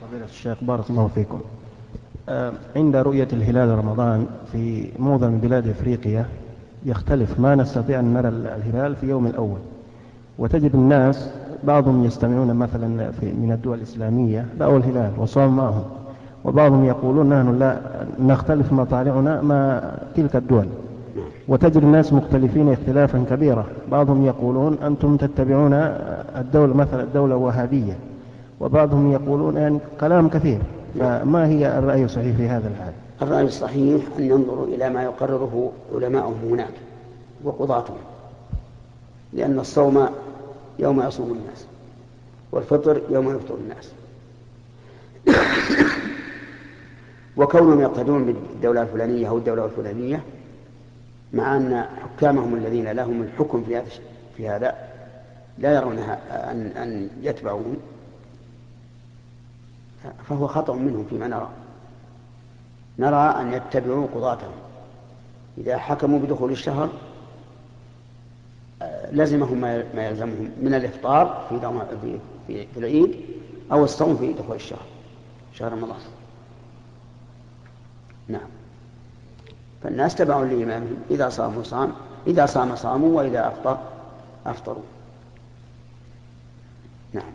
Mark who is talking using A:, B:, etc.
A: فضيلة الشيخ بارك الله فيكم. آه، عند رؤية الهلال رمضان في معظم بلاد إفريقيا يختلف ما نستطيع أن نرى الهلال في يوم الأول. وتجد الناس بعضهم يستمعون مثلا في من الدول الإسلامية رأوا الهلال وصاموا معهم. وبعضهم يقولون نحن لا نختلف مطالعنا مع تلك الدول. وتجد الناس مختلفين اختلافا كبيرا. بعضهم يقولون أنتم تتبعون الدولة مثلا الدولة الوهابية. وبعضهم يقولون يعني كلام كثير فما هي الرأي الصحيح في هذا الحال؟
B: الرأي الصحيح أن ينظروا إلى ما يقرره علماؤهم هناك وقضاتهم لأن الصوم يوم يصوم الناس والفطر يوم يفطر الناس. وكونهم يقتدون بالدولة الفلانية أو الدولة الفلانية مع أن حكامهم الذين لهم الحكم في هذا في هذا لا يرون أن أن يتبعون. فهو خطأ منهم فيما نرى. نرى أن يتبعوا قضاتهم. إذا حكموا بدخول الشهر لزمهم ما يلزمهم من الإفطار في في, في العيد أو الصوم في دخول الشهر شهر رمضان. نعم. فالناس تبعوا لإمامهم إذا صاموا صام إذا صام صاموا وإذا أفطر أفطروا. نعم.